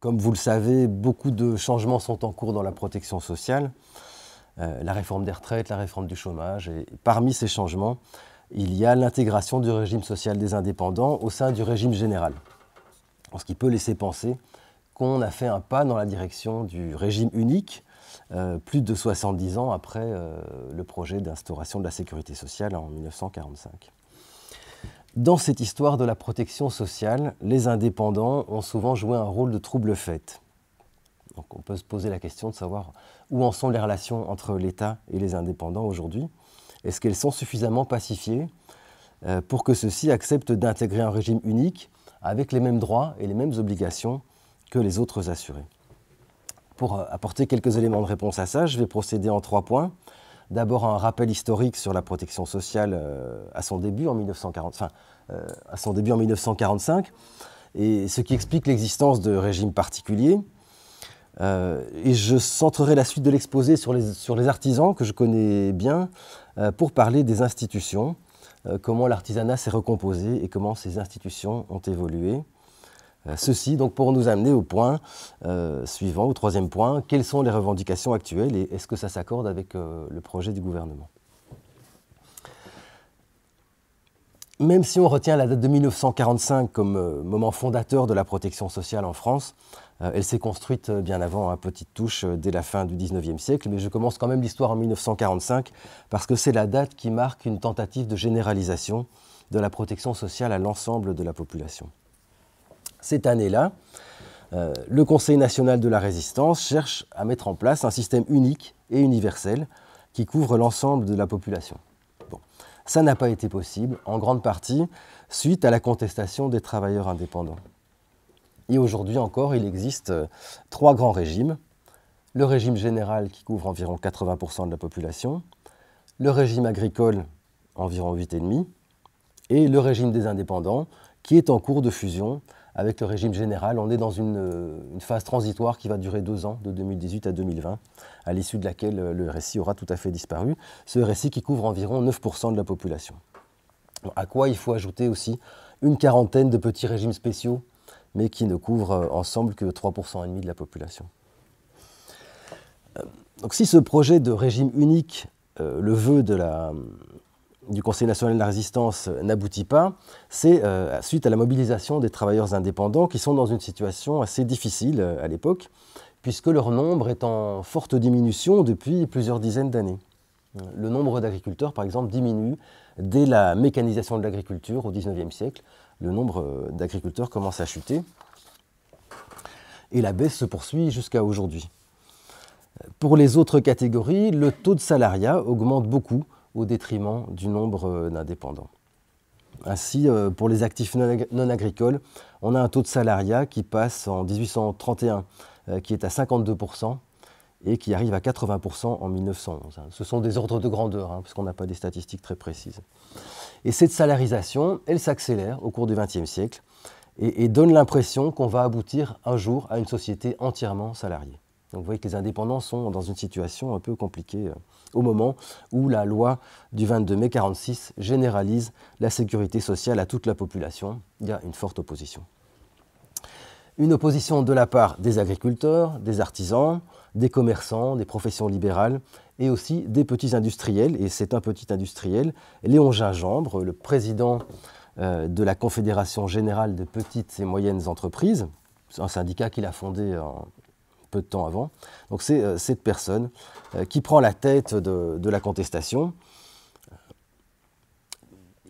Comme vous le savez, beaucoup de changements sont en cours dans la protection sociale. Euh, la réforme des retraites, la réforme du chômage. Et parmi ces changements, il y a l'intégration du régime social des indépendants au sein du régime général. Ce qui peut laisser penser qu'on a fait un pas dans la direction du régime unique, euh, plus de 70 ans après euh, le projet d'instauration de la sécurité sociale en 1945. Dans cette histoire de la protection sociale, les indépendants ont souvent joué un rôle de trouble-fête. Donc on peut se poser la question de savoir où en sont les relations entre l'État et les indépendants aujourd'hui. Est-ce qu'elles sont suffisamment pacifiées euh, pour que ceux-ci acceptent d'intégrer un régime unique avec les mêmes droits et les mêmes obligations que les autres assurés? Pour euh, apporter quelques éléments de réponse à ça, je vais procéder en trois points. D'abord un rappel historique sur la protection sociale euh, à son début en 1940, euh, à son début en 1945, et ce qui explique l'existence de régimes particuliers. Et je centrerai la suite de l'exposé sur les, artisans que je connais bien pour parler des institutions, comment l'artisanat s'est recomposé et comment ces institutions ont évolué. Euh, ceci donc pour nous amener au point euh, suivant, au troisième point, quelles sont les revendications actuelles et est-ce que ça s'accorde avec euh, le projet du gouvernement? Même si on retient la date de 1945 comme moment fondateur de la protection sociale en France, elle s'est construite bien avant, à petite touche, dès la fin du 19e siècle, mais je commence quand même l'histoire en 1945 parce que c'est la date qui marque une tentative de généralisation de la protection sociale à l'ensemble de la population. Cette année-là, euh, le Conseil national de la résistance cherche à mettre en place un système unique et universel qui couvre l'ensemble de la population. Ça n'a pas été possible, en grande partie, suite à la contestation des travailleurs indépendants. Et aujourd'hui encore, il existe euh, trois grands régimes. Le régime général qui couvre environ 80% de la population, le régime agricole, environ 8,5%, et le régime des indépendants, qui est en cours de fusion avec le régime général. On est dans une, phase transitoire qui va durer deux ans, de 2018 à 2020, à l'issue de laquelle euh, le RSI aura tout à fait disparu. Ce RSI qui couvre environ 9% de la population. À quoi il faut ajouter aussi une quarantaine de petits régimes spéciaux, mais qui ne couvrent euh, ensemble que 3,5% de la population. Euh, donc si ce projet de régime unique, le veut de la, du Conseil national de la résistance n'aboutit pas, c'est euh, suite à la mobilisation des travailleurs indépendants qui sont dans une situation assez difficile euh, à l'époque, puisque leur nombre est en forte diminution depuis plusieurs dizaines d'années. Le nombre d'agriculteurs, par exemple, diminue dès la mécanisation de l'agriculture au XIXe siècle. Le nombre euh, d'agriculteurs commence à chuter. Et la baisse se poursuit jusqu'à aujourd'hui. Pour les autres catégories, le taux de salariat augmente beaucoup au détriment du nombre euh, d'indépendants. Ainsi, euh, pour les actifs non agricoles, on a un taux de salariat qui passe en 1831, euh, qui est à 52%, et qui arrive à 80% en 1911. Ce sont des ordres de grandeur, hein, puisqu'on n'a pas des statistiques très précises. Et cette salarisation, elle s'accélère au cours du XXe siècle et donne l'impression qu'on va aboutir un jour à une société entièrement salariée. Donc vous voyez que les indépendants sont dans une situation un peu compliquée euh, au moment où la loi du 22 mai 1946 généralise la sécurité sociale à toute la population. Il y a une forte opposition. Une opposition de la part des agriculteurs, des artisans, des commerçants, des professions libérales et aussi des petits industriels. Et c'est un petit industriel, Léon Gingembre, le président euh, de la Confédération générale des petites et moyennes entreprises, un syndicat qu'il a fondé en peu de temps avant. Donc c'est euh, cette personne euh, qui prend la tête de, la contestation.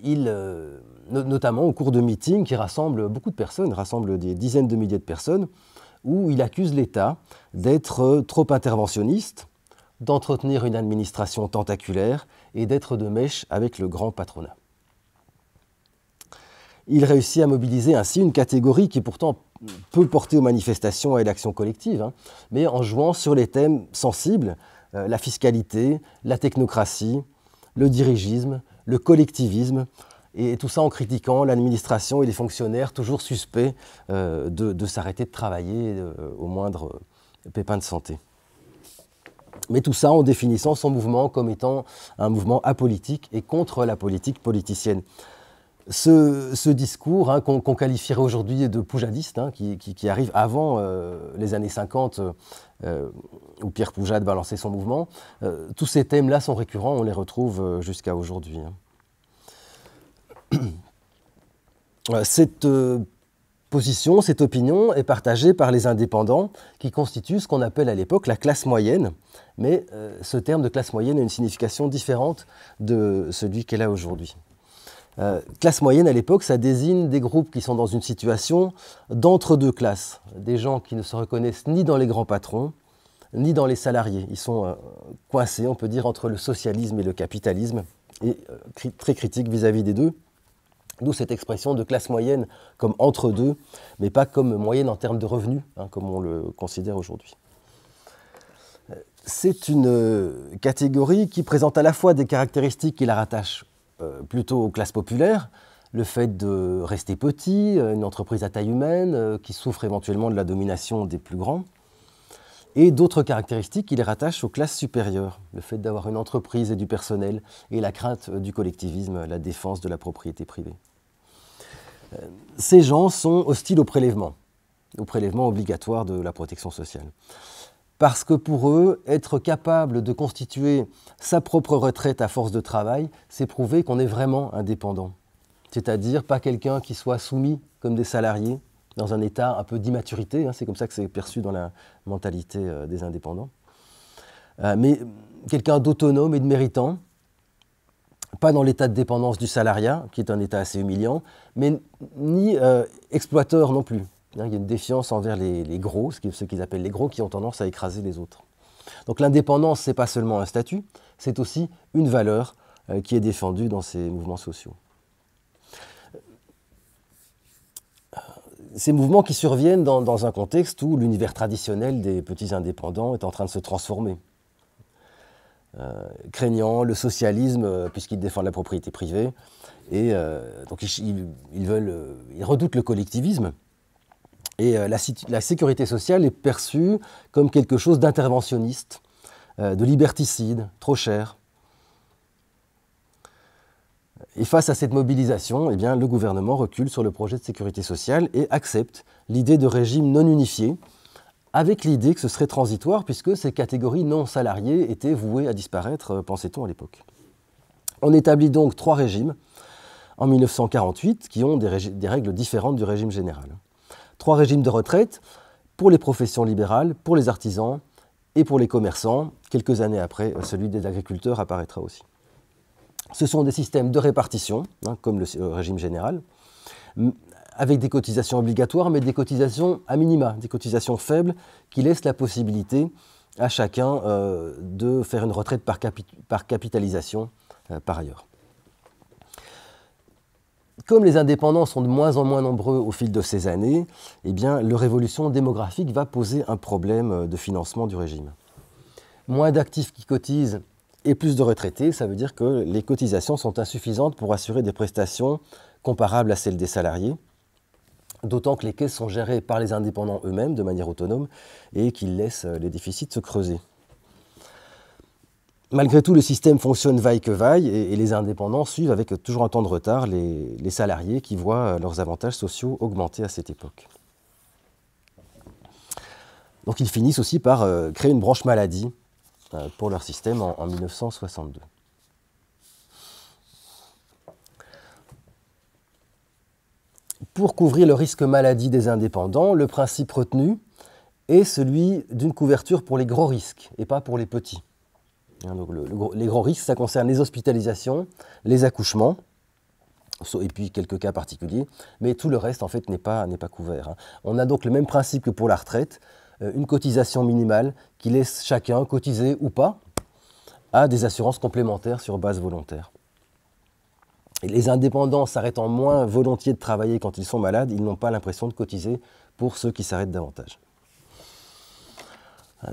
Il, euh, notamment au cours de meetings qui rassemblent beaucoup de personnes, rassemblent des dizaines de milliers de personnes, où il accuse l'État d'être trop interventionniste, d'entretenir une administration tentaculaire et d'être de mèche avec le grand patronat. Il réussit à mobiliser ainsi une catégorie qui pourtant peut porter aux manifestations et à l'action collective, hein, mais en jouant sur les thèmes sensibles, euh, la fiscalité, la technocratie, le dirigisme, le collectivisme, et tout ça en critiquant l'administration et les fonctionnaires toujours suspects euh, de, s'arrêter de travailler euh, au moindre pépin de santé. Mais tout ça en définissant son mouvement comme étant un mouvement apolitique et contre la politique politicienne. Ce, discours hein, qu'on qualifierait aujourd'hui de poujadiste, hein, qui, arrive avant euh, les années 50, euh, où Pierre Poujade va lancer son mouvement, euh, tous ces thèmes-là sont récurrents, on les retrouve jusqu'à aujourd'hui. Hein. Cette position, cette opinion est partagée par les indépendants, qui constituent ce qu'on appelle à l'époque la classe moyenne, mais ce terme de classe moyenne a une signification différente de celui qu'elle a aujourd'hui. Euh, classe moyenne à l'époque, ça désigne des groupes qui sont dans une situation d'entre-deux classes, des gens qui ne se reconnaissent ni dans les grands patrons, ni dans les salariés. Ils sont euh, coincés, on peut dire, entre le socialisme et le capitalisme, et euh, très critiques vis-à-vis des deux. D'où cette expression de classe moyenne comme entre-deux, mais pas comme moyenne en termes de revenus, hein, comme on le considère aujourd'hui. C'est une catégorie qui présente à la fois des caractéristiques qui la rattachent plutôt aux classes populaires, le fait de rester petit, euh, une entreprise à taille humaine euh, qui souffre éventuellement de la domination des plus grands, et d'autres caractéristiques qui les rattachent aux classes supérieures, le fait d'avoir une entreprise et du personnel, et la crainte du collectivisme, la défense de la propriété privée. Ces gens sont hostiles au prélèvement, au prélèvement obligatoire de la protection sociale parce que pour eux, être capable de constituer sa propre retraite à force de travail, c'est prouver qu'on est vraiment indépendant. C'est-à-dire pas quelqu'un qui soit soumis comme des salariés dans un état un peu d'immaturité, hein, c'est comme ça que c'est perçu dans la mentalité euh, des indépendants, euh, mais quelqu'un d'autonome et de méritant, pas dans l'état de dépendance du salariat, qui est un état assez humiliant, mais ni euh, exploiteur non plus. Hein, il y a une défiance envers les, gros, ceux qu'ils appellent les gros, qui ont tendance à écraser les autres. Donc l'indépendance, ce n'est pas seulement un statut, c'est aussi une valeur euh, qui est défendue dans ces mouvements sociaux. Ces mouvements qui surviennent dans, un contexte où l'univers traditionnel des petits indépendants est en train de se transformer. Euh, craignant le socialisme, euh, puisqu'ils défendent la propriété privée, et donc ils redoutent le collectivisme, et euh, la, sécurité sociale est perçue comme quelque chose d'interventionniste, euh, de liberticide, trop cher. Et face à cette mobilisation, eh le gouvernement recule sur le projet de sécurité sociale et accepte l'idée de régime non unifié, avec l'idée que ce serait transitoire puisque ces catégories non salariées étaient vouées à disparaître, euh, pensait-on à l'époque. On établit donc trois régimes en 1948 qui ont des règles différentes du régime général. Trois régimes de retraite pour les professions libérales, pour les artisans et pour les commerçants. Quelques années après, celui des agriculteurs apparaîtra aussi. Ce sont des systèmes de répartition, hein, comme le régime général, avec des cotisations obligatoires, mais des cotisations à minima, des cotisations faibles qui laissent la possibilité à chacun euh, de faire une retraite par, capitalisation euh, par ailleurs. Comme les indépendants sont de moins en moins nombreux au fil de ces années, eh bien, leur évolution démographique va poser un problème de financement du régime. Moins d'actifs qui cotisent et plus de retraités, ça veut dire que les cotisations sont insuffisantes pour assurer des prestations comparables à celles des salariés, d'autant que les caisses sont gérées par les indépendants eux-mêmes de manière autonome et qu'ils laissent les déficits se creuser malgré tout, le système fonctionne vaille que vaille et, les indépendants suivent avec toujours un temps de retard les, salariés qui voient leurs avantages sociaux augmenter à cette époque. Donc ils finissent aussi par euh, créer une branche maladie euh, pour leur système en, en 1962. Pour couvrir le risque maladie des indépendants, le principe retenu est celui d'une couverture pour les gros risques et pas pour les petits. Hein, les gros risques, ça concerne les hospitalisations, les accouchements, et puis quelques cas particuliers, mais tout le reste en fait n'est pas, pas couvert. Hein. On a donc le même principe que pour la retraite, euh, une cotisation minimale qui laisse chacun cotiser ou pas à des assurances complémentaires sur base volontaire. Et les indépendants s'arrêtant moins volontiers de travailler quand ils sont malades, ils n'ont pas l'impression de cotiser pour ceux qui s'arrêtent davantage. Euh,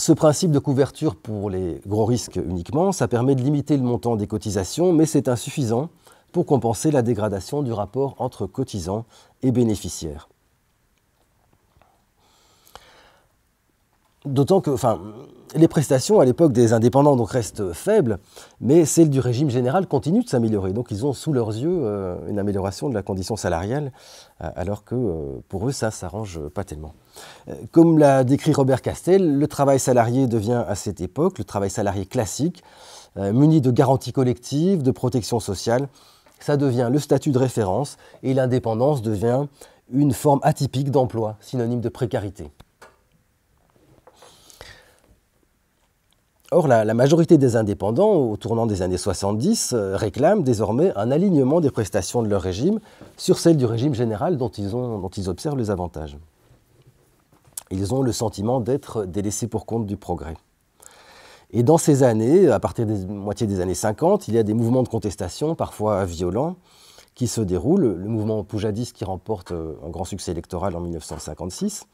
ce principe de couverture pour les gros risques uniquement, ça permet de limiter le montant des cotisations, mais c'est insuffisant pour compenser la dégradation du rapport entre cotisants et bénéficiaires. D'autant que les prestations à l'époque des indépendants restent faibles, mais celles du régime général continuent de s'améliorer. Donc ils ont sous leurs yeux euh, une amélioration de la condition salariale, euh, alors que euh, pour eux, ça ne s'arrange pas tellement. Comme l'a décrit Robert Castel, le travail salarié devient à cette époque, le travail salarié classique, muni de garanties collectives, de protection sociale, ça devient le statut de référence et l'indépendance devient une forme atypique d'emploi, synonyme de précarité. Or, la, majorité des indépendants, au tournant des années 70, euh, réclament désormais un alignement des prestations de leur régime sur celles du régime général dont ils, observent les avantages. Ils ont le sentiment d'être délaissés pour compte du progrès. Et dans ces années, à partir des moitié des années 50, il y a des mouvements de contestation, parfois violents, qui se déroulent. Le mouvement Poujadis qui remporte euh, un grand succès électoral en 1956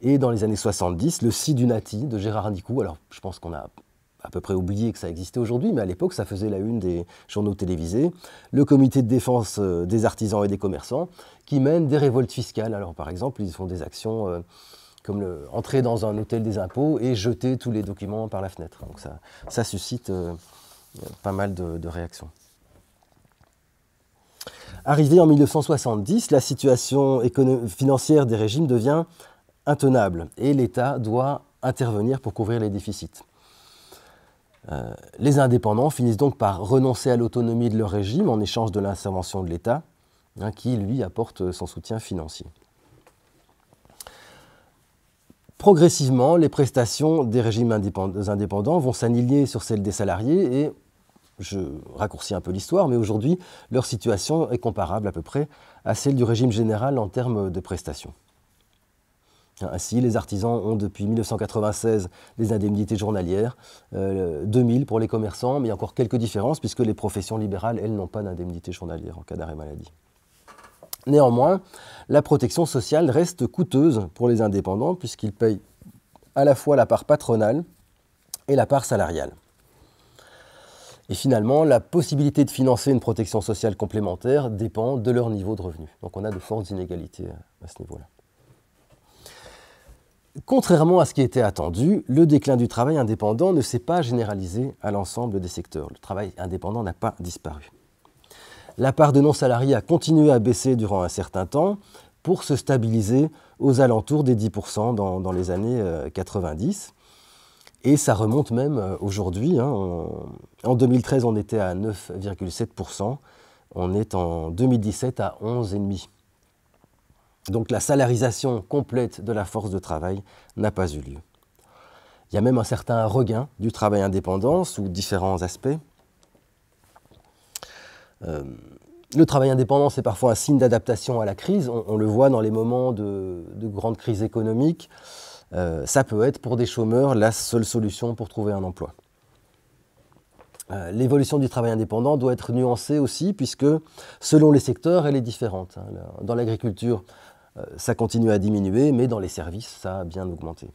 et dans les années 70, le Sidunati de Gérard Nicou. Alors, je pense qu'on a à peu près oublié que ça existait aujourd'hui, mais à l'époque, ça faisait la une des journaux télévisés. Le comité de défense euh, des artisans et des commerçants, qui mène des révoltes fiscales. Alors, par exemple, ils font des actions euh, comme le, entrer dans un hôtel des impôts et jeter tous les documents par la fenêtre. Donc, ça, ça suscite euh, pas mal de, de réactions. Arrivé en 1970, la situation financière des régimes devient intenable et l'État doit intervenir pour couvrir les déficits. Euh, les indépendants finissent donc par renoncer à l'autonomie de leur régime en échange de l'intervention de l'État, hein, qui lui apporte son soutien financier. Progressivement, les prestations des régimes indépendants vont s'annihiler sur celles des salariés et, je raccourcis un peu l'histoire, mais aujourd'hui, leur situation est comparable à peu près à celle du régime général en termes de prestations. Ainsi, les artisans ont depuis 1996 des indemnités journalières, 2000 euh, pour les commerçants, mais il y a encore quelques différences puisque les professions libérales, elles, n'ont pas d'indemnité journalière en cas d'arrêt maladie. Néanmoins, la protection sociale reste coûteuse pour les indépendants puisqu'ils payent à la fois la part patronale et la part salariale. Et finalement, la possibilité de financer une protection sociale complémentaire dépend de leur niveau de revenu. Donc on a de fortes inégalités à ce niveau-là. Contrairement à ce qui était attendu, le déclin du travail indépendant ne s'est pas généralisé à l'ensemble des secteurs. Le travail indépendant n'a pas disparu. La part de non-salariés a continué à baisser durant un certain temps pour se stabiliser aux alentours des 10% dans, les années 90. Euh, Et ça remonte même euh, aujourd'hui. Hein. En 2013, on était à 9,7%. On est en 2017 à 11,5%. Donc la salarisation complète de la force de travail n'a pas eu lieu. Il y a même un certain regain du travail indépendant sous différents aspects. Euh, le travail indépendant, c'est parfois un signe d'adaptation à la crise. On, le voit dans les moments de, grande crise économique. Euh, ça peut être pour des chômeurs la seule solution pour trouver un emploi. Euh, l'évolution du travail indépendant doit être nuancée aussi, puisque selon les secteurs, elle est différente. Hein. Dans l'agriculture, ça continue à diminuer, mais dans les services, ça a bien augmenté.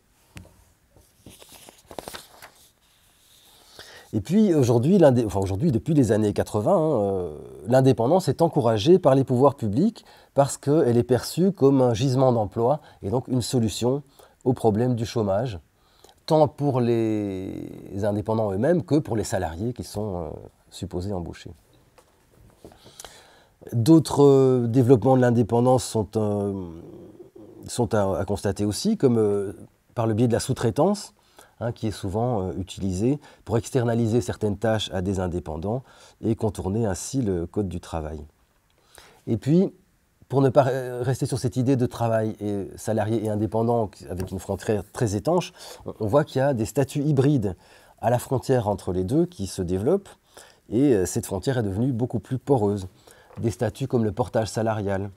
Et puis aujourd'hui depuis les années 80, hein, euh, l'indépendance est encouragée par les pouvoirs publics parce qu'elle est perçue comme un gisement d'emploi et donc une solution au problème du chômage, tant pour les indépendants eux-mêmes que pour les salariés qui sont euh, supposés embauchés. D'autres euh, développements de l'indépendance sont, euh, à, constater aussi, comme euh, par le biais de la sous-traitance, hein, qui est souvent utilisée pour externaliser certaines tâches à des indépendants et contourner ainsi le Code du travail. Et puis, pour ne pas rester sur cette idée de travail salarié et indépendant avec une frontière très étanche, on voit qu'il y a des statuts hybrides à la frontière entre les deux qui se développent et cette frontière est devenue beaucoup plus poreuse des statuts comme le portage salarial,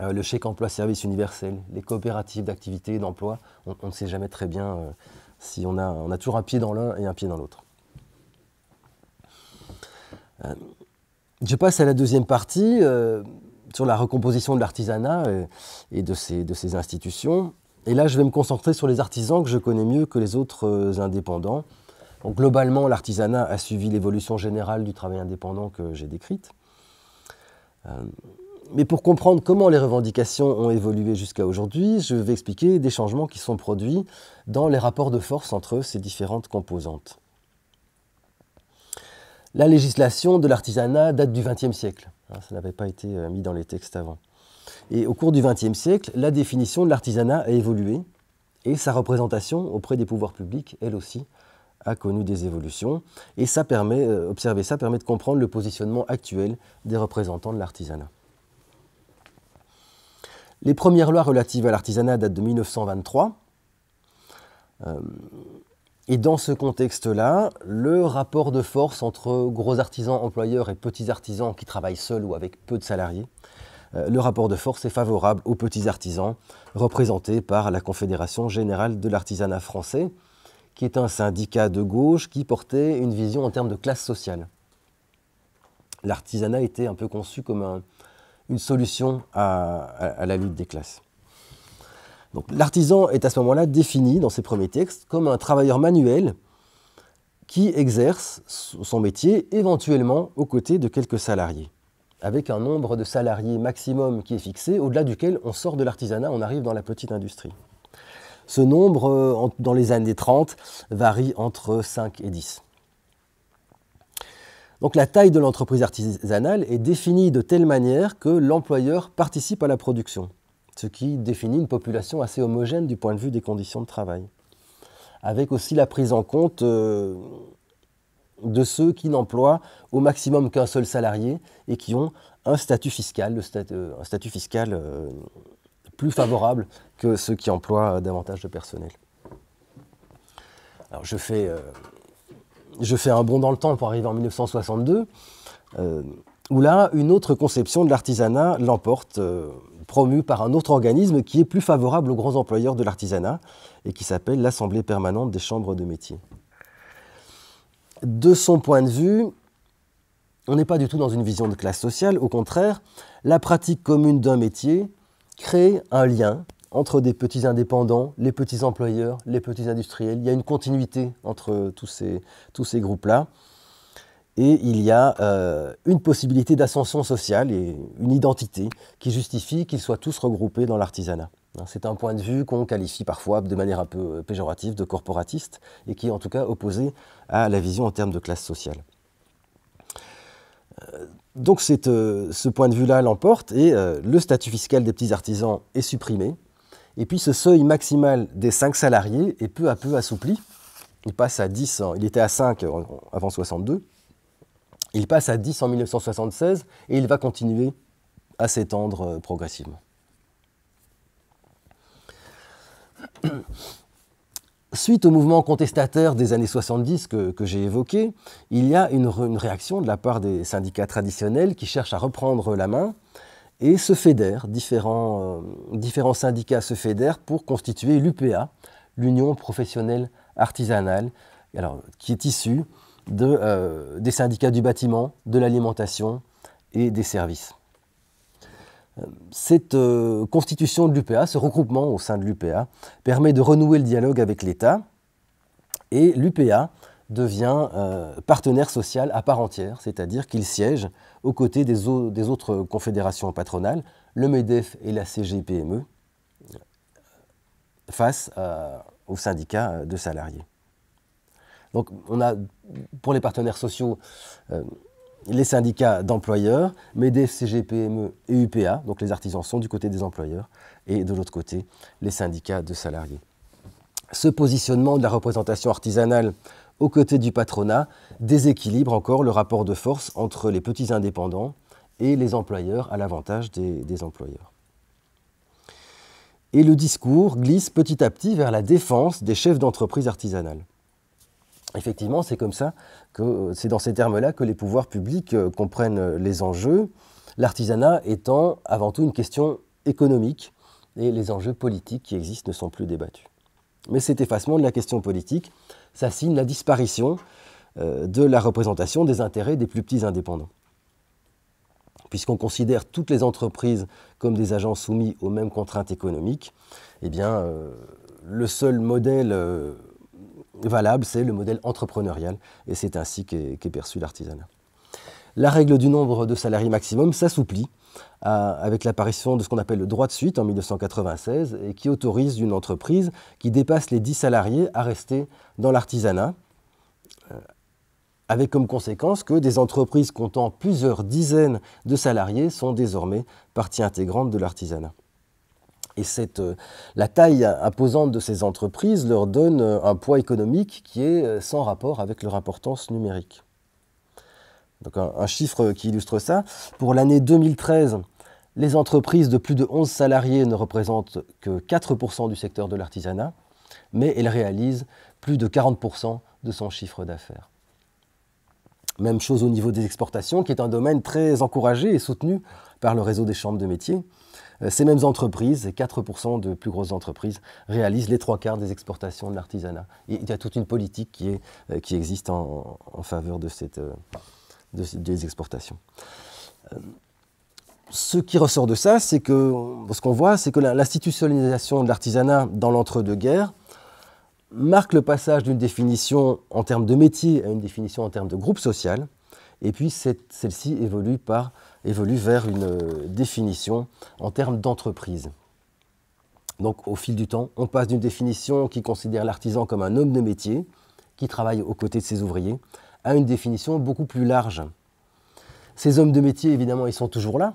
euh, le chèque emploi-service universel, les coopératives d'activité et d'emploi. On, ne sait jamais très bien euh, si on a, toujours un pied dans l'un et un pied dans l'autre. Euh, je passe à la deuxième partie sur la recomposition de l'artisanat et, de, ces institutions. Et là, je vais me concentrer sur les artisans que je connais mieux que les autres indépendants. Globalement, l'artisanat a suivi l'évolution générale du travail indépendant que j'ai décrite. Euh, mais pour comprendre comment les revendications ont évolué jusqu'à aujourd'hui, je vais expliquer des changements qui sont produits dans les rapports de force entre ces différentes composantes. La législation de l'artisanat date du XXe siècle. Hein, ça n'avait pas été euh, mis dans les textes avant. Et au cours du XXe siècle, la définition de l'artisanat a évolué et sa représentation auprès des pouvoirs publics, elle aussi, a connu des évolutions. Et ça permet, euh, observer ça permet de comprendre le positionnement actuel des représentants de l'artisanat. Les premières lois relatives à l'artisanat datent de 1923. Euh, et dans ce contexte-là, le rapport de force entre gros artisans employeurs et petits artisans qui travaillent seuls ou avec peu de salariés, euh, le rapport de force est favorable aux petits artisans, représentés par la Confédération générale de l'artisanat français, qui est un syndicat de gauche qui portait une vision en termes de classe sociale. L'artisanat était un peu conçu comme un, une solution à, la lutte des classes. L'artisan est à ce moment-là défini dans ses premiers textes comme un travailleur manuel qui exerce son métier éventuellement aux côtés de quelques salariés, avec un nombre de salariés maximum qui est fixé, au-delà duquel on sort de l'artisanat, on arrive dans la petite industrie. Ce nombre, euh, dans les années 30, varie entre 5 et 10. Donc la taille de l'entreprise artisanale est définie de telle manière que l'employeur participe à la production, ce qui définit une population assez homogène du point de vue des conditions de travail, avec aussi la prise en compte euh, de ceux qui n'emploient au maximum qu'un seul salarié et qui ont un statut fiscal, euh, un statut fiscal plus favorable que ceux qui emploient davantage de personnel. Alors je fais je fais un bond dans le temps pour arriver en 1962, euh, où là, une autre conception de l'artisanat l'emporte, euh, promue par un autre organisme qui est plus favorable aux grands employeurs de l'artisanat et qui s'appelle l'Assemblée permanente des chambres de métiers. De son point de vue, on n'est pas du tout dans une vision de classe sociale, au contraire, la pratique commune d'un métier crée un lien entre des petits indépendants, les petits employeurs, les petits industriels. Il y a une continuité entre tous ces, tous ces groupes-là. Et il y a euh, une possibilité d'ascension sociale et une identité qui justifie qu'ils soient tous regroupés dans l'artisanat. Hein, c'est un point de vue qu'on qualifie parfois de manière un peu péjorative de corporatiste et qui est en tout cas opposé à la vision en termes de classe sociale. Euh, donc euh, ce point de vue-là l'emporte et le statut fiscal des petits artisans est supprimé. Et puis ce seuil maximal des 5 salariés est peu à peu assoupli. Il passe à 10, il était à 5 avant 62. Il passe à 10 en 1976 et il va continuer à s'étendre euh, progressivement. Suite au mouvement contestataire des années 70 que, j'ai évoqué, il y a une, réaction de la part des syndicats traditionnels qui cherchent à reprendre la main et se fédèrent, différents, euh, syndicats se fédèrent pour constituer l'UPA, l'Union professionnelle artisanale, qui est issue euh, des syndicats du bâtiment, de l'alimentation et des services. Euh, cette constitution de l'UPA, ce regroupement au sein de l'UPA, permet de renouer le dialogue avec l'État et l'UPA devient partenaire social à part entière, c'est-à-dire qu'il siège aux côtés des, autres confédérations patronales, le MEDEF et la CGPME, face aux syndicats de salariés. Donc on a pour les partenaires sociaux euh, les syndicats d'employeurs, MEDEF, CGPME et UPA, donc les artisans sont du côté des employeurs, et de l'autre côté les syndicats de salariés. Ce positionnement de la représentation artisanale aux côtés du patronat, déséquilibre encore le rapport de force entre les petits indépendants et les employeurs à l'avantage des, employeurs. Et le discours glisse petit à petit vers la défense des chefs d'entreprise artisanales. Effectivement, c'est comme ça que c'est dans ces termes-là que les pouvoirs publics euh, comprennent les enjeux, l'artisanat étant avant tout une question économique et les enjeux politiques qui existent ne sont plus débattus. Mais cet effacement de la question politique ça signe la disparition euh, de la représentation des intérêts des plus petits indépendants. Puisqu'on considère toutes les entreprises comme des agents soumis aux mêmes contraintes économiques, eh bien, euh, le seul modèle euh, valable, c'est le modèle entrepreneurial, et c'est ainsi qu'est perçu l'artisanat. la règle du nombre de salariés maximum s'assouplit avec l'apparition de ce qu'on appelle le droit de suite en 1996 et qui autorise une entreprise qui dépasse les 10 salariés à rester dans l'artisanat, euh, avec comme conséquence que des entreprises comptant plusieurs dizaines de salariés sont désormais partie intégrante de l'artisanat. Et cette, euh, la taille imposante de ces entreprises leur donne euh, un poids économique qui est sans rapport avec leur importance numérique. Donc un chiffre qui illustre ça, pour l'année 2013, les entreprises de plus de 11 salariés ne représentent que 4% du secteur de l'artisanat, mais elles réalisent plus de 40% de son chiffre d'affaires. Même chose au niveau des exportations, qui est un domaine très encouragé et soutenu par le réseau des chambres de métiers. Euh, ces mêmes entreprises, 4% de plus grosses entreprises, réalisent les trois quarts des exportations de l'artisanat. Il y a toute une politique qui, euh, existe en, faveur de, cette, euh, des exportations ce qui ressort de ça, c'est que ce qu'on voit, c'est que l'institutionnalisation de l'artisanat dans l'entre-deux-guerres marque le passage d'une définition en termes de métier à une définition en termes de groupe social, et puis celle-ci évolue, évolue vers une euh, définition en termes d'entreprise. Donc au fil du temps, on passe d'une définition qui considère l'artisan comme un homme de métier, qui travaille aux côtés de ses ouvriers, à une définition beaucoup plus large. Ces hommes de métier, évidemment, ils sont toujours là,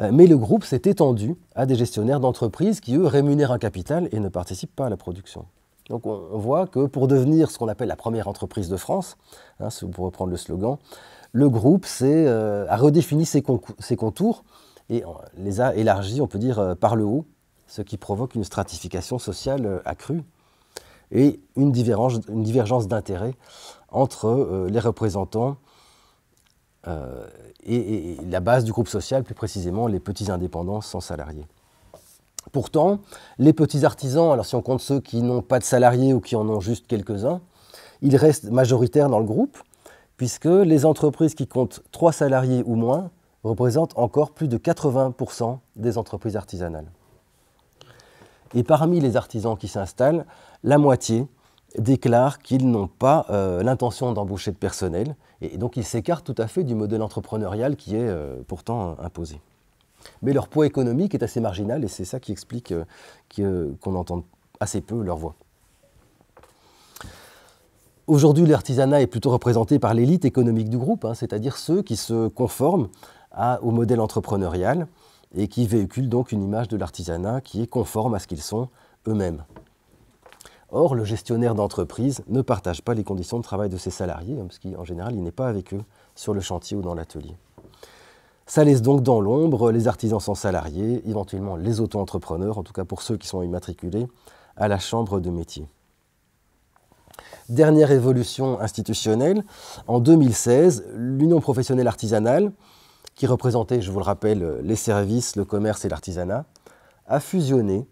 euh, mais le groupe s'est étendu à des gestionnaires d'entreprises qui, eux, rémunèrent un capital et ne participent pas à la production. Donc on, voit que pour devenir ce qu'on appelle la première entreprise de France, hein, pour reprendre le slogan, le groupe euh, a redéfini ses, contours et les a élargis, on peut dire, euh, par le haut, ce qui provoque une stratification sociale accrue et une divergence, d'intérêts entre les représentants et, la base du groupe social, plus précisément les petits indépendants sans salariés. Pourtant, les petits artisans, alors si on compte ceux qui n'ont pas de salariés ou qui en ont juste quelques-uns, ils restent majoritaires dans le groupe, puisque les entreprises qui comptent trois salariés ou moins représentent encore plus de 80% des entreprises artisanales. Et parmi les artisans qui s'installent, la moitié déclarent qu'ils n'ont pas euh, l'intention d'embaucher de personnel, et donc ils s'écartent tout à fait du modèle entrepreneurial qui est euh, pourtant imposé. Mais leur poids économique est assez marginal, et c'est ça qui explique euh, qu'on entend assez peu leur voix. Aujourd'hui, l'artisanat est plutôt représenté par l'élite économique du groupe, hein, c'est-à-dire ceux qui se conforment au modèle entrepreneurial et qui véhiculent donc une image de l'artisanat qui est conforme à ce qu'ils sont eux-mêmes. Or, le gestionnaire d'entreprise ne partage pas les conditions de travail de ses salariés, hein, parce qu'en général, il n'est pas avec eux sur le chantier ou dans l'atelier. Ça laisse donc dans l'ombre les artisans sans salariés, éventuellement les auto-entrepreneurs, en tout cas pour ceux qui sont immatriculés, à la chambre de métier. Dernière évolution institutionnelle, en 2016, l'Union professionnelle artisanale, qui représentait, je vous le rappelle, les services, le commerce et l'artisanat, a fusionné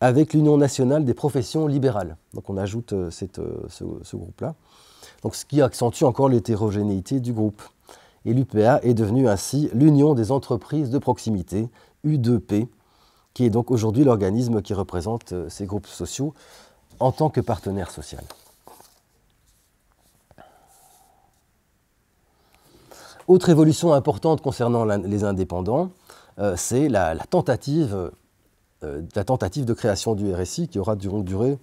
avec l'Union nationale des professions libérales. Donc on ajoute euh, euh, ce, groupe-là. Donc ce qui accentue encore l'hétérogénéité du groupe. Et l'UPA est devenue ainsi l'Union des entreprises de proximité, U2P, qui est donc aujourd'hui l'organisme qui représente euh, ces groupes sociaux en tant que partenaire social. Autre évolution importante concernant les indépendants, c'est la, tentative euh, la tentative de création du RSI qui aura duré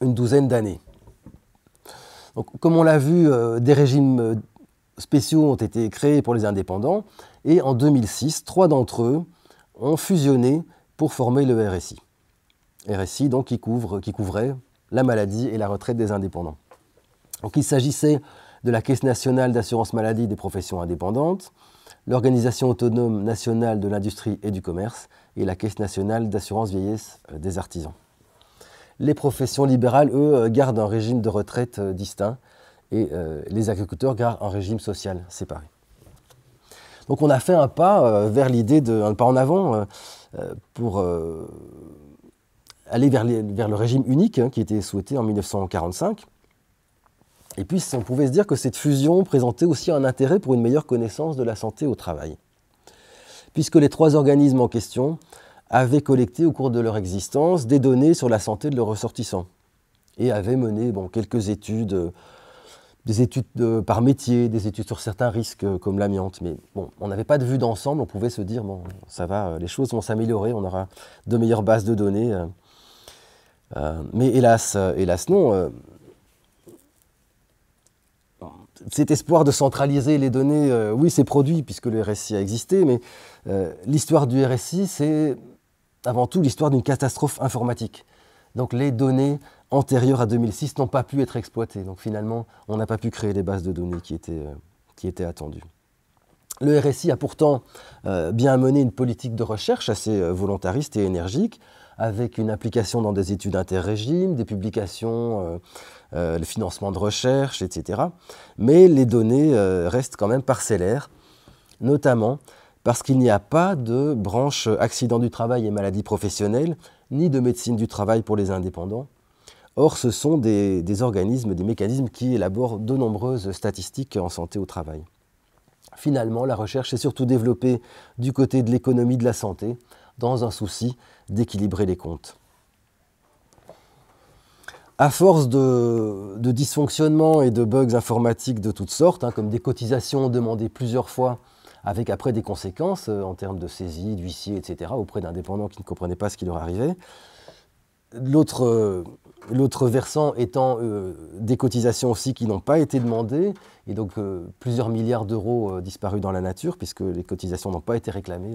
une douzaine d'années. comme on l'a vu, euh, des régimes euh, spéciaux ont été créés pour les indépendants et en 2006, trois d'entre eux ont fusionné pour former le RSI. RSI donc qui, couvre, qui couvrait la maladie et la retraite des indépendants. Donc il s'agissait de la Caisse nationale d'assurance maladie des professions indépendantes, l'Organisation autonome nationale de l'industrie et du commerce et la Caisse nationale d'assurance vieillesse euh, des artisans. Les professions libérales, eux, euh, gardent un régime de retraite euh, distinct et les agriculteurs gardent un régime social séparé. Donc on a fait un pas vers l'idée de, un pas en avant pour aller vers, le régime unique hein, qui était souhaité en 1945. Et puis on pouvait se dire que cette fusion présentait aussi un intérêt pour une meilleure connaissance de la santé au travail puisque les trois organismes en question avaient collecté au cours de leur existence des données sur la santé de leurs ressortissants et avaient mené bon, quelques études des études par métier, des études sur certains risques comme l'amiante. Mais bon, on n'avait pas de vue d'ensemble, on pouvait se dire, bon, ça va, les choses vont s'améliorer, on aura de meilleures bases de données. mais hélas, hélas non cet espoir de centraliser les données, euh, oui, c'est produit puisque le RSI a existé, mais euh, l'histoire du RSI, c'est avant tout l'histoire d'une catastrophe informatique. Donc les données antérieures à 2006 n'ont pas pu être exploitées. Donc finalement, on n'a pas pu créer les bases de données qui étaient, euh, qui étaient attendues. Le RSI a pourtant bien mené une politique de recherche assez volontariste et énergique, avec une application dans des études interrégimes, des publications euh, le financement de recherche, etc. Mais les données euh, restent quand même parcellaires, notamment parce qu'il n'y a pas de branche accident du travail et maladies professionnelles, ni de médecine du travail pour les indépendants. Or, ce sont des, des organismes, des mécanismes qui élaborent de nombreuses statistiques en santé au travail. Finalement, la recherche s'est surtout développée du côté de l'économie de la santé, dans un souci d'équilibrer les comptes à force de, dysfonctionnements et de bugs informatiques de toutes sortes, hein, comme des cotisations demandées plusieurs fois, avec après des conséquences euh, en termes de saisie, d'huissier, etc., auprès d'indépendants qui ne comprenaient pas ce qui leur arrivait. L'autre euh, versant étant euh, des cotisations aussi qui n'ont pas été demandées, et donc plusieurs milliards d'euros disparus dans la nature, puisque les cotisations n'ont pas été réclamées.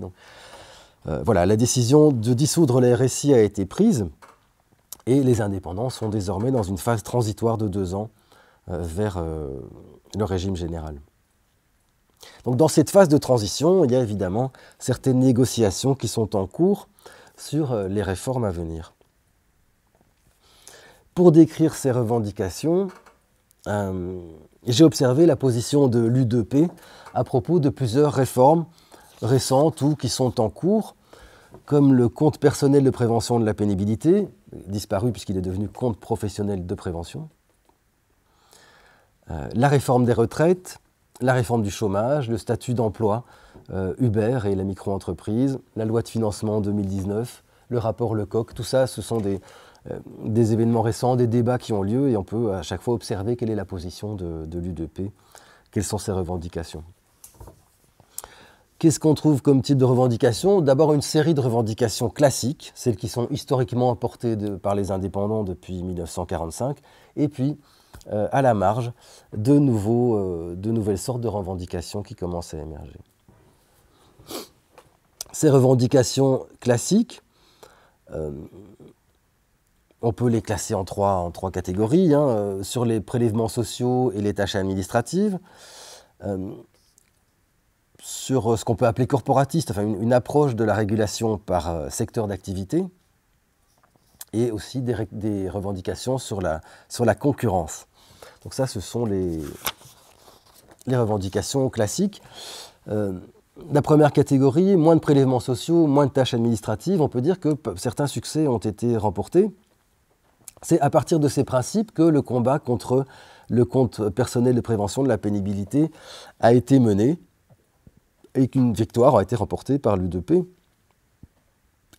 Voilà, la décision de dissoudre les RSI a été prise. Et les indépendants sont désormais dans une phase transitoire de deux ans euh, vers euh, le régime général. Donc dans cette phase de transition, il y a évidemment certaines négociations qui sont en cours sur euh, les réformes à venir. Pour décrire ces revendications, j'ai observé la position de l'U2P à propos de plusieurs réformes récentes ou qui sont en cours, comme le compte personnel de prévention de la pénibilité, disparu puisqu'il est devenu compte professionnel de prévention. Euh, la réforme des retraites, la réforme du chômage, le statut d'emploi, euh, Uber et la micro-entreprise, la loi de financement en 2019, le rapport Lecoq, tout ça, ce sont des, euh, des, événements récents, des débats qui ont lieu et on peut à chaque fois observer quelle est la position de, l'U2P, quelles sont ses revendications. Qu'est-ce qu'on trouve comme type de revendication? D'abord une série de revendications classiques, celles qui sont historiquement apportées par les indépendants depuis 1945, et puis euh, à la marge de, euh, de nouvelles sortes de revendications qui commencent à émerger. Ces revendications classiques, euh, on peut les classer en trois, en trois catégories, hein, sur les prélèvements sociaux et les tâches administratives sur euh, ce qu'on peut appeler corporatiste, enfin une, approche de la régulation par euh, secteur d'activité, et aussi des, revendications sur la, concurrence. Donc ça, ce sont les, les revendications classiques. Euh, la première catégorie, moins de prélèvements sociaux, moins de tâches administratives, on peut dire que certains succès ont été remportés. C'est à partir de ces principes que le combat contre le compte personnel de prévention de la pénibilité a été mené et qu'une victoire a été remportée par l'U2P.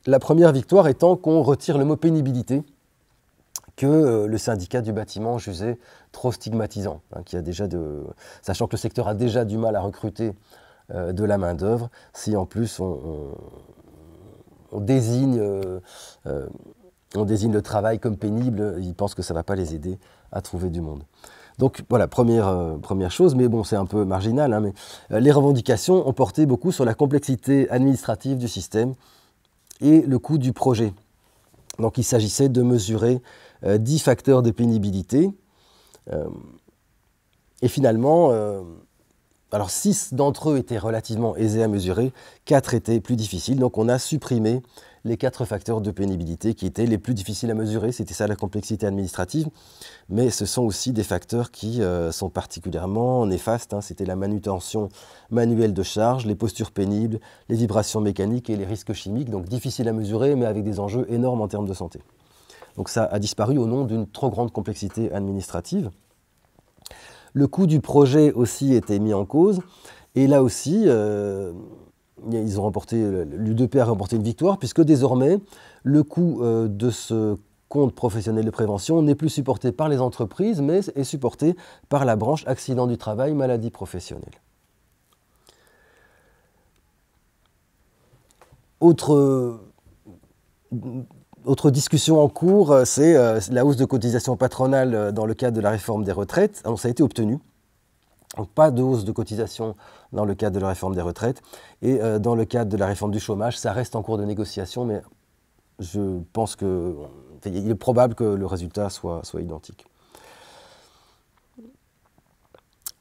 La première victoire étant qu'on retire le mot pénibilité, que euh, le syndicat du bâtiment jugeait trop stigmatisant, hein, a déjà de, sachant que le secteur a déjà du mal à recruter euh, de la main-d'œuvre, si en plus on, désigne, euh, on désigne le travail comme pénible, ils pensent que ça ne va pas les aider à trouver du monde. Donc voilà, première, euh, première chose, mais bon, c'est un peu marginal, hein, mais euh, les revendications ont porté beaucoup sur la complexité administrative du système et le coût du projet. Donc il s'agissait de mesurer euh, dix 10 facteurs de pénibilité. et finalement, alors 6 d'entre eux étaient relativement aisés à mesurer, 4 étaient plus difficiles. Donc on a supprimé les quatre facteurs de pénibilité qui étaient les plus difficiles à mesurer. C'était ça la complexité administrative. Mais ce sont aussi des facteurs qui euh, sont particulièrement néfastes. Hein. C'était la manutention manuelle de charge, les postures pénibles, les vibrations mécaniques et les risques chimiques. Donc difficiles à mesurer, mais avec des enjeux énormes en termes de santé. Donc ça a disparu au nom d'une trop grande complexité administrative. Le coût du projet aussi était mis en cause. Et là aussi, euh, ils ont remporté, l'U2P a remporté une victoire, puisque désormais, le coût euh, de ce compte professionnel de prévention n'est plus supporté par les entreprises, mais est supporté par la branche accident du travail, maladie professionnelle. Autre, discussion en cours, c'est euh, la hausse de cotisation patronale euh, dans le cadre de la réforme des retraites. ça a été obtenu. Donc, pas de hausse de cotisation dans le cadre de la réforme des retraites. Et euh, dans le cadre de la réforme du chômage, ça reste en cours de négociation, mais je pense qu'il est probable que le résultat soit, identique.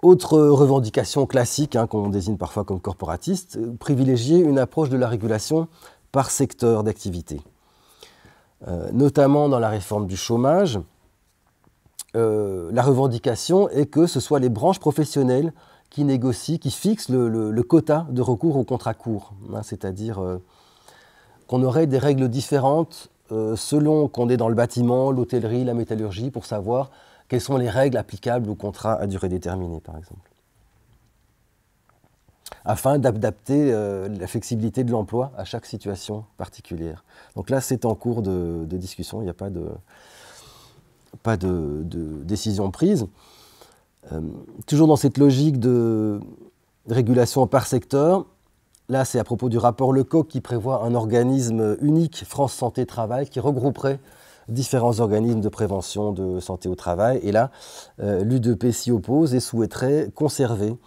Autre revendication classique hein, qu'on désigne parfois comme corporatiste, privilégier une approche de la régulation par secteur d'activité. Euh, notamment dans la réforme du chômage, euh, la revendication est que ce soit les branches professionnelles qui négocient, qui fixent le, quota de recours au contrat court, hein, c'est-à-dire euh, qu'on aurait des règles différentes selon qu'on est dans le bâtiment, l'hôtellerie, la métallurgie, pour savoir quelles sont les règles applicables au contrat à durée déterminée, par exemple Afin d'adapter euh, la flexibilité de l'emploi à chaque situation particulière. Donc là, c'est en cours de, discussion, il n'y a pas de, pas de, décision prise. Euh, toujours dans cette logique de régulation par secteur, là, c'est à propos du rapport Lecoq qui prévoit un organisme unique, France Santé Travail, qui regrouperait différents organismes de prévention de santé au travail. Et là, euh, l'UDP s'y oppose et souhaiterait conserver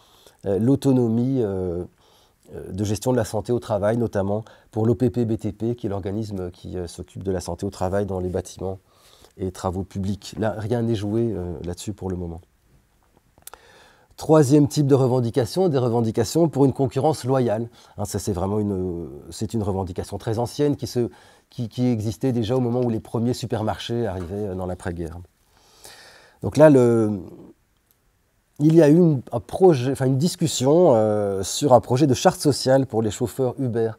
euh, l'autonomie de gestion de la santé au travail, notamment pour l'OPP-BTP, qui est l'organisme qui s'occupe de la santé au travail dans les bâtiments et travaux publics. Là, rien n'est joué là-dessus pour le moment. Troisième type de revendication, des revendications pour une concurrence loyale. Hein, ça, c'est vraiment une, c'est une revendication très ancienne qui se, qui, existait déjà au moment où les premiers supermarchés arrivaient euh, dans l'après-guerre. Donc là, il y a eu une, discussion euh, sur un projet de charte sociale pour les chauffeurs Uber.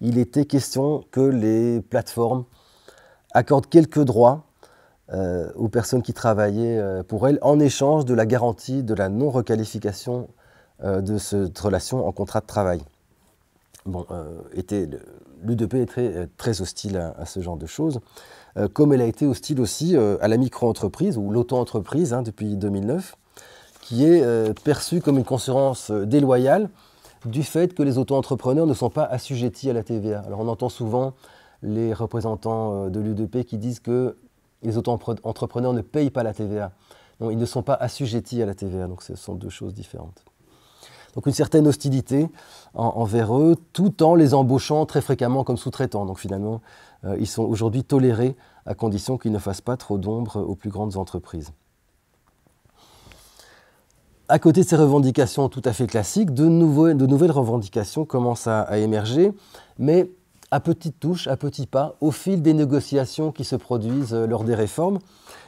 Il était question que les plateformes accordent quelques droits euh, aux personnes qui travaillaient pour elles en échange de la garantie de la non-requalification de cette relation en contrat de travail. Bon, était l'UDP est très, euh, hostile à, ce genre de choses, euh, comme elle a été hostile aussi euh, à la micro-entreprise ou l'auto-entreprise hein, depuis 2009, qui est perçue comme une concurrence déloyale du fait que les auto-entrepreneurs ne sont pas assujettis à la TVA. Alors on entend souvent les représentants de l'UDP qui disent que les auto-entrepreneurs ne payent pas la TVA. Ils ne sont pas assujettis à la TVA, donc ce sont deux choses différentes. Donc une certaine hostilité envers eux, tout en les embauchant très fréquemment comme sous-traitants. Donc finalement, euh, ils sont aujourd'hui tolérés à condition qu'ils ne fassent pas trop d'ombre aux plus grandes entreprises. À côté de ces revendications tout à fait classiques, de, nouvelles revendications commencent à, émerger, mais à petites touches, à petits pas, au fil des négociations qui se produisent euh, lors des réformes,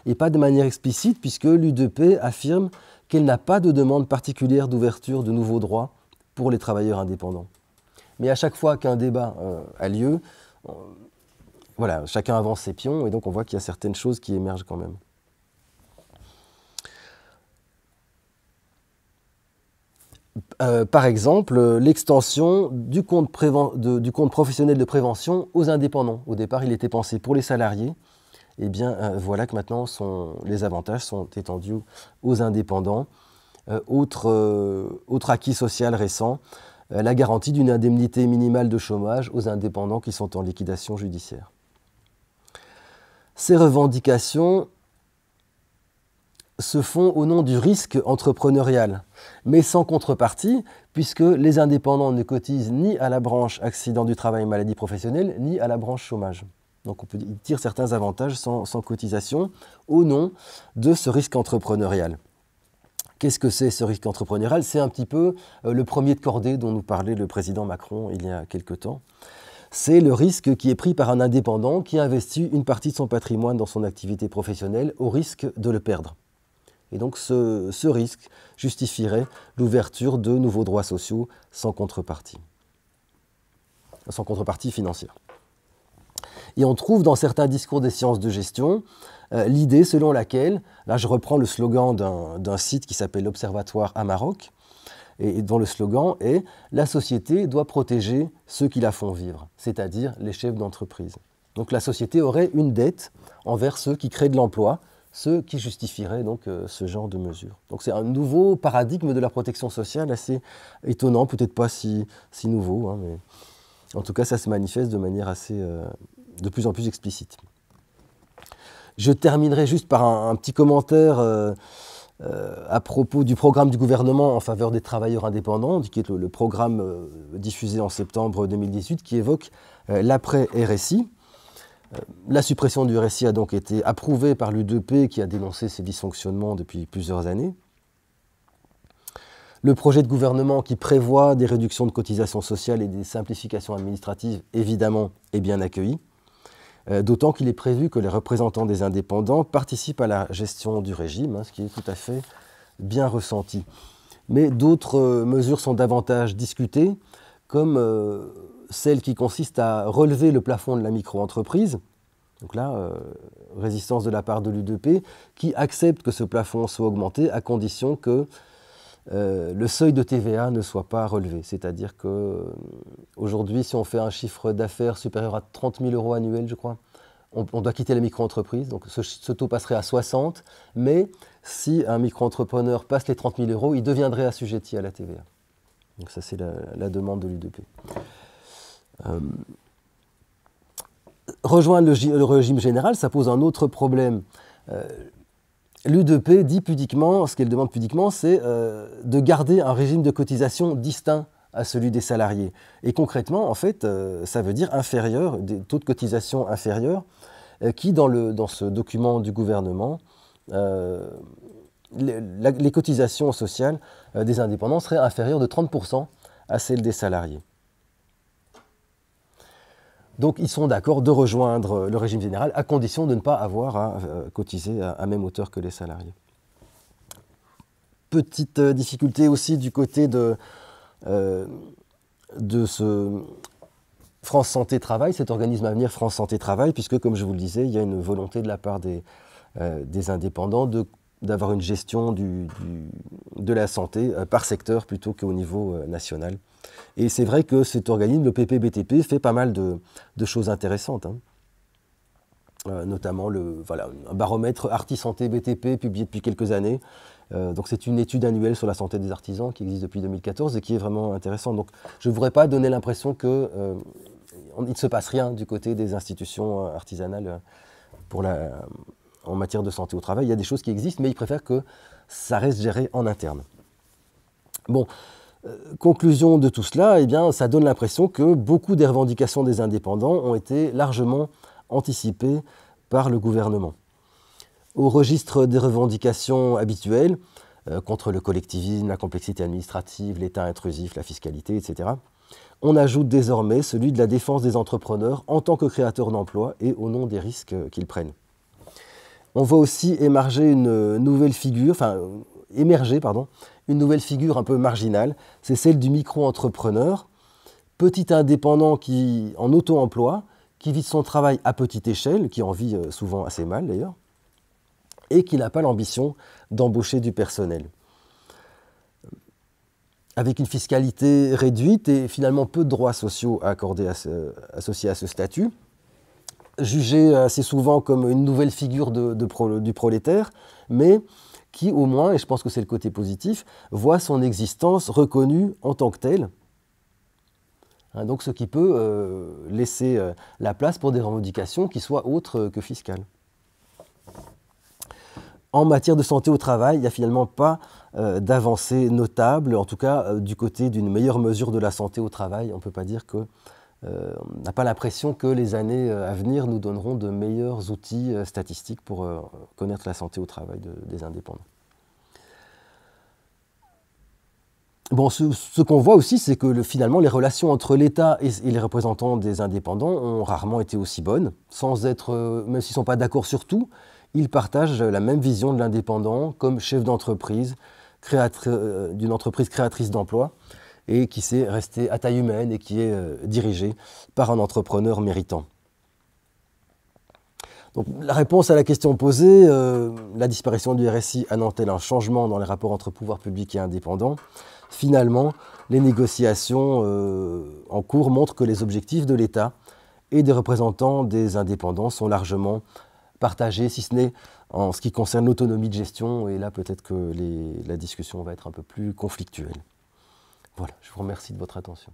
et pas de manière explicite, puisque l'UDP affirme qu'elle n'a pas de demande particulière d'ouverture de nouveaux droits pour les travailleurs indépendants. Mais à chaque fois qu'un débat euh, a lieu, chacun avance ses pions et donc on voit qu'il y a certaines choses qui émergent quand même. Euh, par exemple, l'extension du, compte professionnel de prévention aux indépendants. Au départ, il était pensé pour les salariés, eh bien euh, voilà que maintenant les avantages sont étendus aux indépendants. Euh, euh, autre, acquis social récent, la garantie d'une indemnité minimale de chômage aux indépendants qui sont en liquidation judiciaire. Ces revendications se font au nom du risque entrepreneurial, mais sans contrepartie, puisque les indépendants ne cotisent ni à la branche accident du travail maladie professionnelle, ni à la branche chômage. Donc on peut tirer certains avantages sans, cotisation au nom de ce risque entrepreneurial. Qu'est-ce que c'est ce risque entrepreneurial? C'est un petit peu euh, le premier de cordée dont nous parlait le président Macron il y a quelque temps. C'est le risque qui est pris par un indépendant qui investit une partie de son patrimoine dans son activité professionnelle au risque de le perdre. Et donc ce, risque justifierait l'ouverture de nouveaux droits sociaux sans contrepartie, sans contrepartie financière. Et on trouve dans certains discours des sciences de gestion euh, l'idée selon laquelle, là je reprends le slogan d'un site qui s'appelle l'Observatoire à Maroc, et dont le slogan est La société doit protéger ceux qui la font vivre, c'est-à-dire les chefs d'entreprise. Donc la société aurait une dette envers ceux qui créent de l'emploi, ceux qui justifieraient donc euh, ce genre de mesures. Donc c'est un nouveau paradigme de la protection sociale assez étonnant, peut-être pas si, nouveau, hein, mais en tout cas ça se manifeste de manière assez, euh, de plus en plus explicite. Je terminerai juste par un, petit commentaire euh, à propos du programme du gouvernement en faveur des travailleurs indépendants, qui est le programme diffusé en septembre 2018, qui évoque l'après-RSI. La suppression du RSI a donc été approuvée par l'U2P qui a dénoncé ces dysfonctionnements depuis plusieurs années. Le projet de gouvernement qui prévoit des réductions de cotisations sociales et des simplifications administratives, évidemment, est bien accueilli, euh, d'autant qu'il est prévu que les représentants des indépendants participent à la gestion du régime, hein, ce qui est tout à fait bien ressenti. Mais d'autres euh, mesures sont davantage discutées, comme euh, celle qui consiste à relever le plafond de la micro-entreprise. Donc là, euh, résistance de la part de l'U2P, qui accepte que ce plafond soit augmenté à condition que euh, le seuil de TVA ne soit pas relevé. C'est-à-dire qu'aujourd'hui, si on fait un chiffre d'affaires supérieur à 30 000 euros annuels, je crois, on, doit quitter la micro-entreprise. Donc ce, taux passerait à 60. Mais si un micro-entrepreneur passe les 30 000 euros, il deviendrait assujetti à la TVA. Donc ça, c'est la, la demande de l'U2P. Euh, rejoindre le, régime général, ça pose un autre problème. Euh, L'U2P dit pudiquement, ce qu'elle demande pudiquement, c'est euh, de garder un régime de cotisation distinct à celui des salariés. Et concrètement, en fait, ça veut dire inférieur, des taux de cotisation inférieurs, qui, dans, ce document du gouvernement, les, les, cotisations sociales des indépendants seraient inférieures de 30% à celles des salariés. Donc ils sont d'accord de rejoindre le régime général à condition de ne pas avoir à euh, cotiser à, même hauteur que les salariés. Petite euh, difficulté aussi du côté de, euh, de ce France Santé Travail, cet organisme à venir France Santé Travail, puisque comme je vous le disais, il y a une volonté de la part des, des indépendants d'avoir une gestion du, de la santé par secteur plutôt qu'au niveau national. Et c'est vrai que cet organisme, le PPBTP, fait pas mal de, choses intéressantes. Hein. Euh, notamment le, voilà, un baromètre Arti Santé BTP publié depuis quelques années. Euh, donc c'est une étude annuelle sur la santé des artisans qui existe depuis 2014 et qui est vraiment intéressante. Donc je ne voudrais pas donner l'impression qu'il euh, ne se passe rien du côté des institutions artisanales pour la, en matière de santé au travail. Il y a des choses qui existent, mais ils préfèrent que ça reste géré en interne. Bon, conclusion de tout cela, eh bien, ça donne l'impression que beaucoup des revendications des indépendants ont été largement anticipées par le gouvernement. Au registre des revendications habituelles, euh, contre le collectivisme, la complexité administrative, l'État intrusif, la fiscalité, etc., on ajoute désormais celui de la défense des entrepreneurs en tant que créateurs d'emplois et au nom des risques qu'ils prennent. On voit aussi émerger une nouvelle figure, émerger, pardon, une nouvelle figure un peu marginale, c'est celle du micro-entrepreneur, petit indépendant qui, en auto-emploi, qui vit son travail à petite échelle, qui en vit euh, souvent assez mal d'ailleurs, et qui n'a pas l'ambition d'embaucher du personnel. Avec une fiscalité réduite et finalement peu de droits sociaux accordés associés à ce statut, jugé assez souvent comme une nouvelle figure du prolétaire, mais qui au moins, et je pense que c'est le côté positif, voit son existence reconnue en tant que telle. Hein, donc ce qui peut euh, laisser euh, la place pour des revendications qui soient autres que fiscales. En matière de santé au travail, il n'y a finalement pas euh, d'avancée notable, en tout cas du côté d'une meilleure mesure de la santé au travail. On ne peut pas dire que on n'a pas l'impression que les années à venir nous donneront de meilleurs outils statistiques pour connaître la santé au travail des indépendants. Ce, qu'on voit aussi, c'est que finalement, les relations entre l'État et, les représentants des indépendants ont rarement été aussi bonnes, sans être, euh, même s'ils ne sont pas d'accord sur tout, ils partagent la même vision de l'indépendant comme chef d'entreprise, euh, d'une entreprise créatrice d'emplois, et qui s'est resté à taille humaine et qui est euh, dirigée par un entrepreneur méritant. Donc, la réponse à la question posée, la disparition du RSI annonce-t-elle un changement dans les rapports entre pouvoir public et indépendant? Finalement, les négociations euh, en cours montrent que les objectifs de l'État et des représentants des indépendants sont largement partagés, si ce n'est en ce qui concerne l'autonomie de gestion. Et là, peut-être que la discussion va être un peu plus conflictuelle. Voilà, je vous remercie de votre attention.